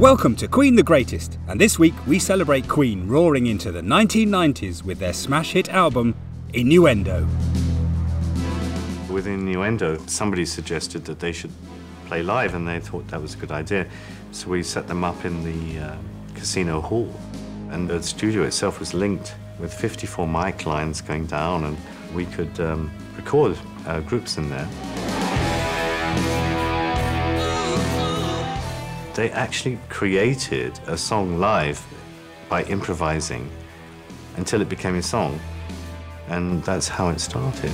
Welcome to Queen the Greatest, and this week we celebrate Queen roaring into the 1990s with their smash hit album, Innuendo. With Innuendo, somebody suggested that they should play live, and they thought that was a good idea. So we set them up in the uh, casino hall, and the studio itself was linked with 54 mic lines going down, and we could um, record uh, groups in there. They actually created a song live by improvising until it became a song. And that's how it started.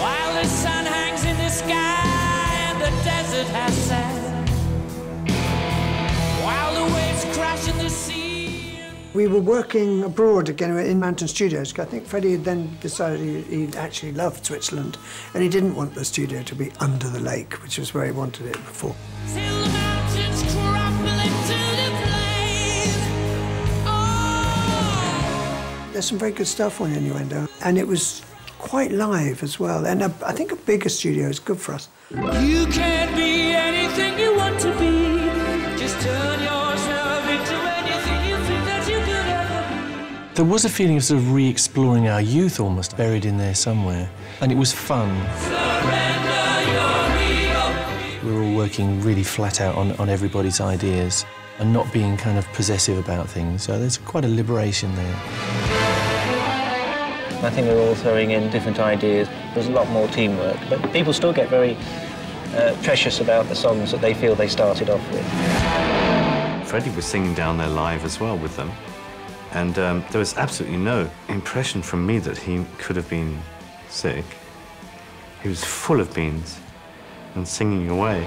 While the sun hangs in the sky and the desert has sand. While the waves crash in the sea. We were working abroad again in Mountain Studios. I think Freddie had then decided he, he actually loved Switzerland and he didn't want the studio to be under the lake, which was where he wanted it before. There's some very good stuff on Innuendo, and it was quite live as well. And a, I think a bigger studio is good for us. You can be anything you want to be. Just turn yourself into anything you think that you could ever be. There was a feeling of sort of re-exploring our youth almost buried in there somewhere, and it was fun. We were all working really flat out on, on everybody's ideas and not being kind of possessive about things. So there's quite a liberation there. I think we were all throwing in different ideas. There's a lot more teamwork, but people still get very uh, precious about the songs that they feel they started off with. Freddie was singing down there live as well with them. And um, there was absolutely no impression from me that he could have been sick. He was full of beans and singing away.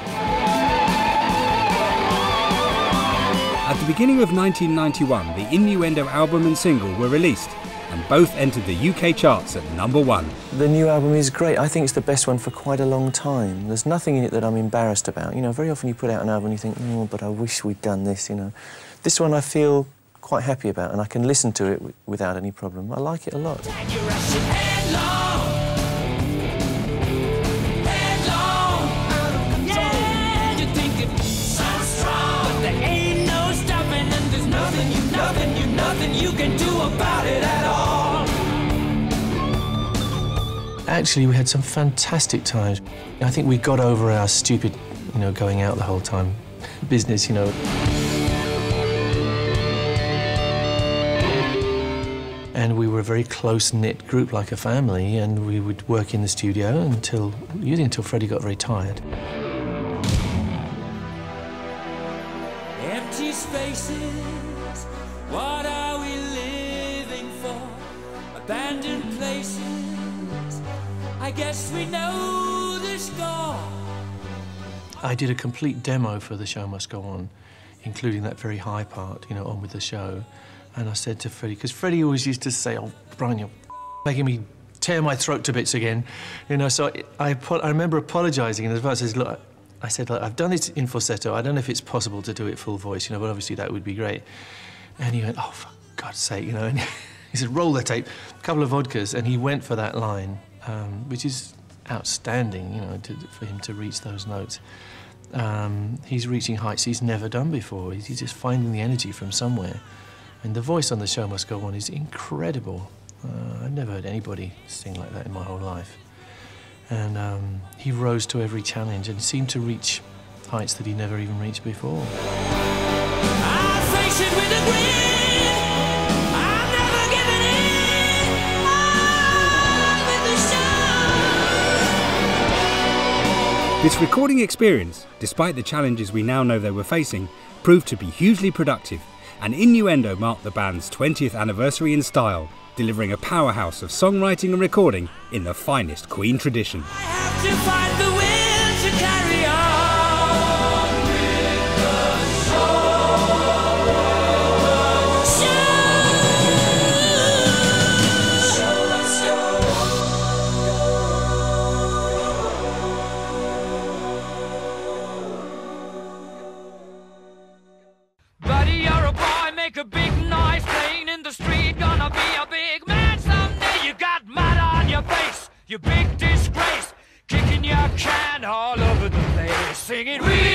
At the beginning of 1991, the Innuendo album and single were released, and both entered the UK charts at number one. The new album is great. I think it's the best one for quite a long time. There's nothing in it that I'm embarrassed about. You know, very often you put out an album and you think, oh, but I wish we'd done this, you know. This one I feel quite happy about and I can listen to it w- without any problem. I like it a lot. And you're rushing headlong. Headlong. Yeah, you think it's so strong. But there ain't no stopping, and there's nothing you, nothing you, can do about it at all. Actually, we had some fantastic times. I think we got over our stupid, you know, going out the whole time business, you know. And we were a very close-knit group, like a family, and we would work in the studio until, usually until Freddie got very tired. Empty spaces, what are we living for? Abandoned places, I guess we know the score. I did a complete demo for The Show Must Go On, including that very high part, you know, on with the show. And I said to Freddie, because Freddie always used to say, oh, Brian, you're making me tear my throat to bits again. You know, so I, I, I remember apologising in advance. I said, look, I said, I've done this in falsetto. I don't know if it's possible to do it full voice, you know, but obviously that would be great. And he went, oh, for God's sake, you know. And he said, roll the tape, a couple of vodkas, and he went for that line, um, which is outstanding, you know, to, for him to reach those notes. Um, he's reaching heights he's never done before. He's, just finding the energy from somewhere. And the voice on the show must go on is incredible. Uh, I've never heard anybody sing like that in my whole life. And um, he rose to every challenge and seemed to reach heights that he never even reached before. I This recording experience, despite the challenges we now know they were facing, proved to be hugely productive, and Innuendo marked the band's 20th anniversary in style, delivering a powerhouse of songwriting and recording in the finest Queen tradition. Make a big noise playing in the street. Gonna be a big man someday. You got mud on your face, you big disgrace. Kicking your can all over the place, singing, We